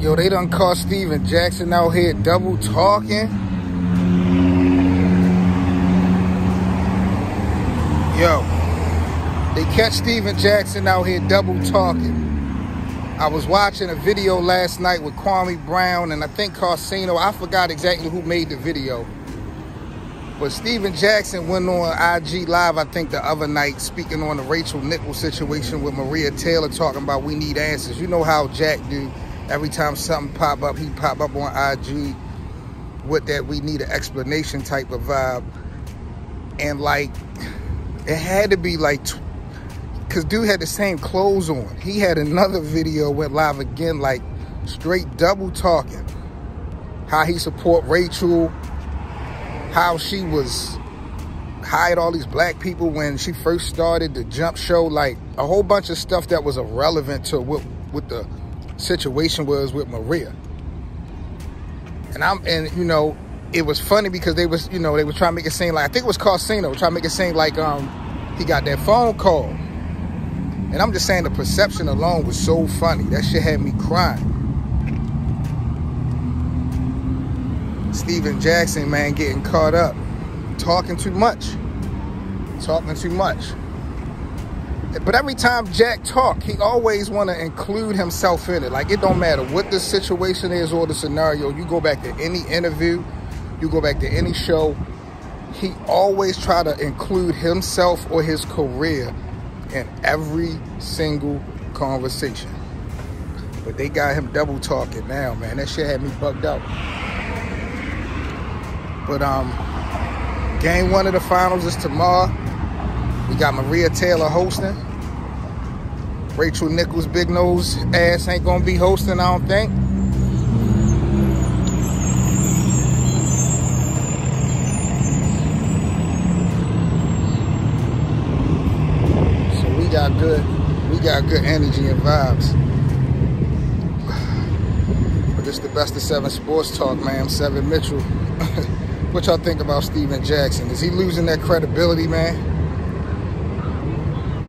Yo, they done caught Stephen Jackson out here double talking. Yo, they catch Stephen Jackson out here double talking. I was watching a video last night with Kwame Brown and I think Karceno. I forgot exactly who made the video. But Stephen Jackson went on IG Live, I think, the other night, speaking on the Rachel Nichols situation with Maria Taylor, talking about we need answers. You know how Jack do. Every time something pop up, he pop up on IG with that we need an explanation type of vibe. And like, it had to be like, because dude had the same clothes on. He had another video went live again, like straight double talking. How he support Rachel, how she was hired all these black people when she first started the jump show like a whole bunch of stuff that was irrelevant to what what the situation was with Maria and I'm and you know it was funny because they was you know they were trying to make it seem like I think it was Karceno trying to make it seem like um he got that phone call and I'm just saying the perception alone was so funny that shit had me crying Stephen Jackson, man, getting caught up. Talking too much. Talking too much. But every time Jack talk, he always want to include himself in it. Like it don't matter what the situation is or the scenario. You go back to any interview, you go back to any show. He always try to include himself or his career in every single conversation. But they got him double talking now, man. That shit had me bugged out. But um, game one of the finals is tomorrow. We got Maria Taylor hosting. Rachel Nichols, big nose ass ain't gonna be hosting, I don't think. So we got good, we got good energy and vibes. But this the best of seven sports talk, man. Seven Mitchell. What y'all think about Stephen Jackson? Is he losing that credibility, man?